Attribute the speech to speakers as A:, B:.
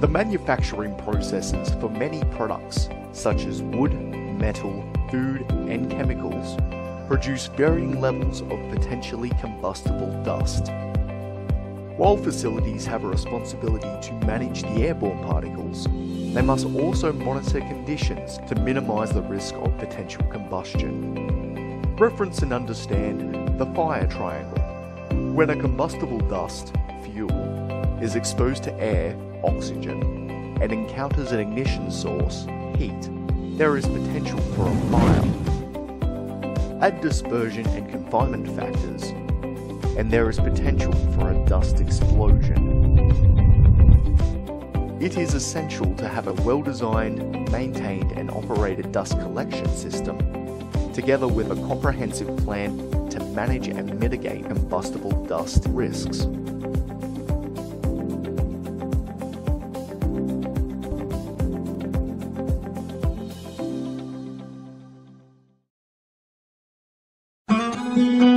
A: The manufacturing processes for many products, such as wood, metal, food, and chemicals, produce varying levels of potentially combustible dust. While facilities have a responsibility to manage the airborne particles, they must also monitor conditions to minimise the risk of potential combustion. Reference and understand the fire triangle. When a combustible dust, fuel, is exposed to air, oxygen, and encounters an ignition source, heat, there is potential for a fire. Add dispersion and confinement factors, and there is potential for a dust explosion. It is essential to have a well-designed, maintained and operated dust collection system, together with a comprehensive plan to manage and mitigate combustible dust risks. Mm-hmm.